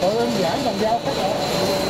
tự em giảng còn giao các